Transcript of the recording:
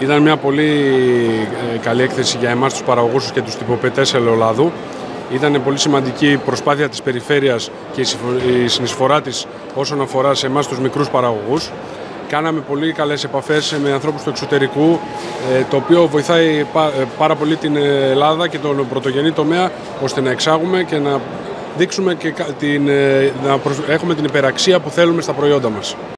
Ήταν μια πολύ ε, καλή έκθεση για εμάς τους παραγωγούς και τους τυποπετές ελαιολάδου. Ήταν πολύ σημαντική η προσπάθεια της περιφέρειας και η συνεισφορά της όσον αφορά σε εμάς τους μικρούς παραγωγούς. Κάναμε πολύ καλές επαφές με ανθρώπους του εξωτερικού, ε, το οποίο βοηθάει ε, πάρα πολύ την Ελλάδα και τον πρωτογενή τομέα, ώστε να εξάγουμε και να δείξουμε και την, να έχουμε την υπεραξία που θέλουμε στα προϊόντα μας.